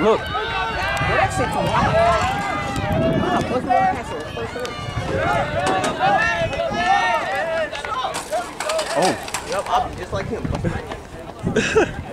Look. That shit Oh. Yep, I'll just like him.